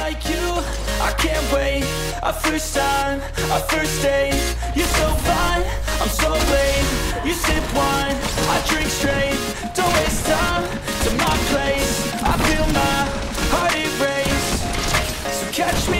like you, I can't wait. A first time, a first date. You're so fine, I'm so late. You sip wine, I drink straight. Don't waste time to my place. I feel my heart erase. So catch me